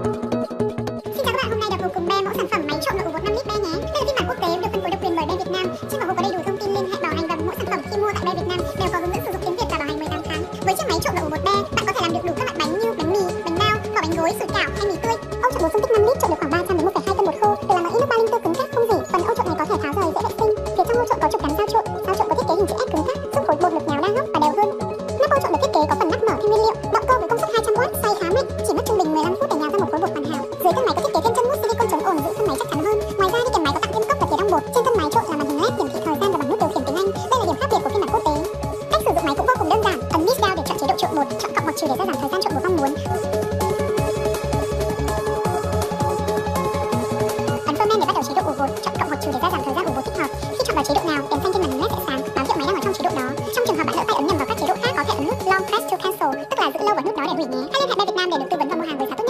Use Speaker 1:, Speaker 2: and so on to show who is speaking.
Speaker 1: Xin chào các bạn, hôm nay đọc cùng Be mẫu sản phẩm máy trộn nội ủ bột 5 lít Be nhé. Đây là phiên bản quốc tế được phân phối độc quyền bởi Be Việt Nam. Trên vỏ hộp có đầy đủ thông tin liên hệ bảo hành và mỗi sản phẩm khi mua tại Be Việt Nam đều có hướng dẫn sử dụng tiếng Việt và bảo hành 18 tháng. Với chiếc máy trộn nội ủ bột Be, bạn có thể làm được đủ các loại bánh như bánh mì, bánh bao, vỏ bánh gối, sủi cảo hay mì tươi. ông trộn bột dung tích 5 lít trộn được khoảng 300 đến một, chọn cộng hoặc trừ để ra giảm thời gian trộn của mong muốn. Ấn phơ men để bắt đầu chế độ ủ bột chọn cộng hoặc trừ để ra giảm thời gian ủ bột thích hợp. Khi chọn vào chế độ nào, đèn xanh trên màn hình led sẽ sáng, báo hiệu máy đang ở trong chế độ đó. Trong trường hợp bạn lỡ tay ấn nhầm vào các chế độ khác, có thể ấn nút long press to cancel, tức là giữ lâu vào nút đó để hủy nhé. Hãy liên hệ bên Việt Nam để được tư vấn và mua hàng với giá tốt nhất.